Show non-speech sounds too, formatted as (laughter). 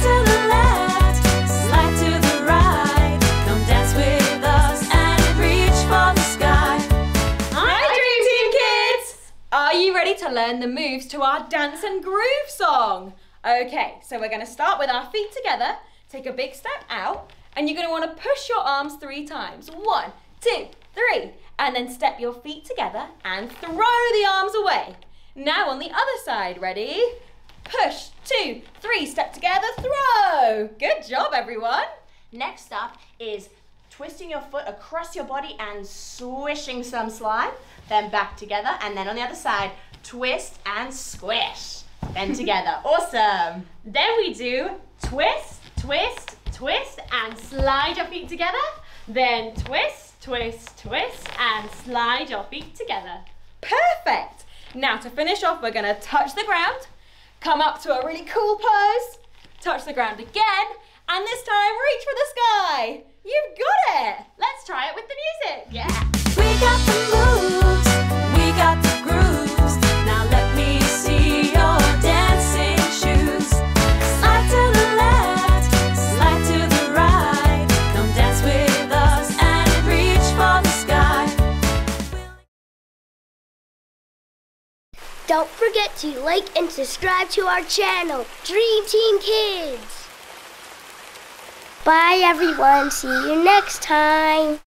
to the left, slide to the right. Come dance with us and reach for the sky. Team kids! Are you ready to learn the moves to our dance and groove song? Okay, so we're going to start with our feet together. Take a big step out, and you're going to want to push your arms three times. One, two, three. And then step your feet together and throw the arms away. Now on the other side, ready? Push, two, three, step together, throw. Good job, everyone. Next up is twisting your foot across your body and swishing some slime, Then back together, and then on the other side, twist and squish. Then (laughs) together. awesome. Then we do twist, twist, twist, and slide your feet together. Then twist, twist, twist, and slide your feet together. Perfect. Now to finish off, we're gonna touch the ground, come up to a really cool pose, touch the ground again, and this time reach for the sky. You've got it. Don't forget to like and subscribe to our channel, Dream Team Kids. Bye, everyone. See you next time.